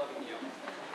loving you.